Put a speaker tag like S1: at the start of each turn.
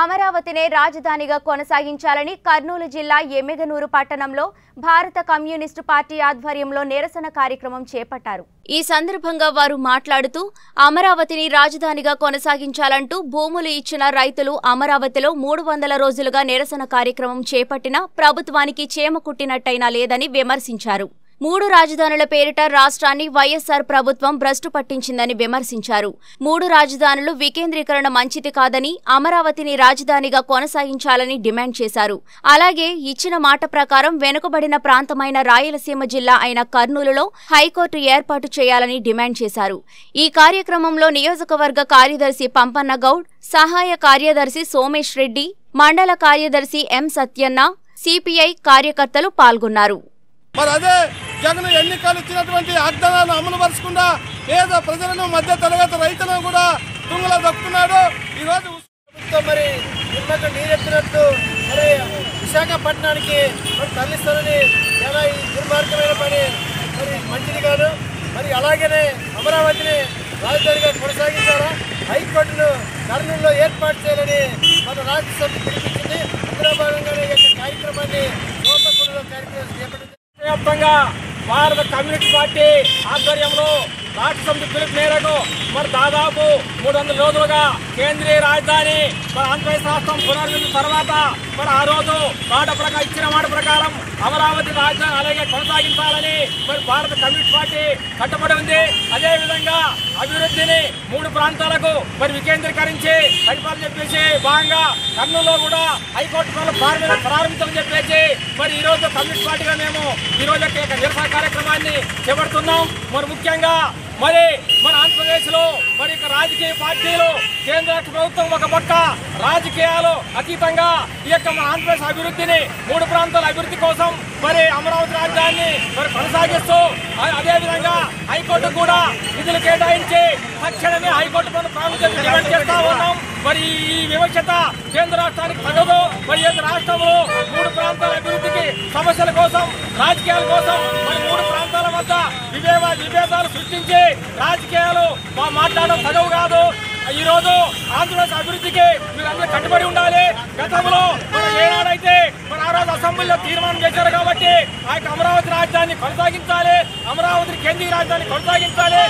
S1: అమరావతినే రాజధానిగా కొనసాగించాలని కర్నూలు జిల్లా ఎమ్మెగనూరు పట్టణంలో భారత కమ్యూనిస్టు పార్టీ ఆధ్వర్యంలో నిరసన కార్యక్రమం చేపట్టారు. ఈ సందర్భంగా వారు మాట్లాడుతూ అమరావతిని రాజధానిగా కొనసాగించాలంటూ భూములు ఇచ్చిన రైతులు అమరావతిలో మూడు వందల రోజులుగా నిరసన కార్యక్రమం చేపట్టినా ప్రభుత్వానికి చేమ కుట్టినట్టయినా లేదని విమర్శించారు. మూడు రాజధానుల పేరిట రాష్ట్రాన్ని వైఎస్సార్ ప్రభుత్వం భ్రష్టు పట్టించిందని విమర్శించారు. మూడు రాజధానులు వికేంద్రీకరణ మంచిది కాదని అమరావతిని రాజధానిగా కొనసాగించాలని డిమాండ్ చేశారు. అలాగే ఇచ్చిన మాట ప్రకారం వెనుకబడిన ప్రాంతమైన రాయలసీమ జిల్లా అయిన కర్నూలులో హైకోర్టు ఏర్పాటు చేయాలని డిమాండ్ చేశారు. ఈ కార్యక్రమంలో నియోజకవర్గ కార్యదర్శి పంపన్న గౌడ్ సహాయ కార్యదర్శి సోమేష్ రెడ్డి మండల కార్యదర్శి ఎం సత్యన్న సిపిఐ కార్యకర్తలు పాల్గొన్నారు.
S2: మరి అదే జగన్ ఎన్నికలు ఇచ్చినటువంటి వాగ్దానాలను అమలు పరచకుండా పేద ప్రజలను మధ్య తరగతి రైతులను కూడా తుంగలో దక్కున్నాడు ఈ రోజు మరి నిమ్మకు నీరెత్తినట్టు మరి విశాఖపట్నానికి మరి తరలిస్తారని ఎలా ఈ దుర్మార్గమైన పని మరి మంచిది కాదు. మరి అలాగనే అమరావతిని రాజధానిగా కొనసాగించారా హైకోర్టును కర్నూలులో ఏర్పాటు చేయాలని మన రాజ్యసభ పిలిపించింది. అందులో భాగంగానే ఈ యొక్క కార్యక్రమాన్ని
S3: వ్యాప్తంగా భారత కమ్యూనిస్ట్ పార్టీ ఆధ్వర్యంలో రాష్ట్ర సమితి పిలుపు మేరకు మరి దాదాపు మూడు వందల రోజులుగా కేంద్రీయ రాజధాని మరి ఆంధ్రప్రదేశ్ రాష్ట్రం పునర్నిర్మించిన తర్వాత మరి ఆ రోజు మాట ప్రకారం ఇచ్చిన మాట ప్రకారం అమరావతి రాజధాని అలాగే కొనసాగించాలని మరి భారత కమ్యూనిస్ట్ పార్టీ కట్టుబడి ఉంది. అదేవిధంగా అభివృద్ధిని మూడు ప్రాంతాలకు మరి వికేంద్రీకరించి పరిపాలన చెప్పేసి భాగంగా కర్నూలులో కూడా హైకోర్టు వల్ల చెప్పేసి మరి ఈ రోజు కమ్యూనిస్ట్ పార్టీగా మేము ఈ రోజు యొక్క నిరసన కార్యక్రమాన్ని చేపడుతున్నాం. మరి ముఖ్యంగా మరి మరి ఆంధ్రప్రదేశ్లో మరి రాజకీయ పార్టీలు కేంద్ర ప్రభుత్వం ఒక పక్క రాజకీయాలు అతీతంగా ఈ యొక్క మన ఆంధ్రప్రదేశ్ అభివృద్ధిని మూడు ప్రాంతాల అభివృద్ధి కోసం మరి అమరావతి రాజధానిని మరి కొనసాగిస్తూ అదేవిధంగా హైకోర్టు కూడా నిధులు కేటాయించి తక్షణమే హైకోర్టు పనులు ప్రాముఖ్యత చేస్తా ఉన్నాం. మరి ఈ వివక్షత కేంద్ర రాష్ట్రానికి తగదు. మరి రాష్ట్రంలో మూడు ప్రాంతాల అభివృద్ధికి సమస్యల కోసం రాజకీయాల కోసం మరి మూడు విభేద విభేదాలు సృష్టించి రాజకీయాలు మా మాట్లాడడం తగవు కాదు. ఈ రోజు ఆంధ్రప్రదేశ్ అభివృద్ధికి మీరు అందరూ కట్టుబడి ఉండాలి. గతంలో మనం ఏనాడైతే మన ఆ రోజు అసెంబ్లీలో తీర్మానం చేశారు కాబట్టి ఆ యొక్క అమరావతి రాజధాని కొనసాగించాలి. అమరావతి కేంద్రీయ రాజధాని కొనసాగించాలి.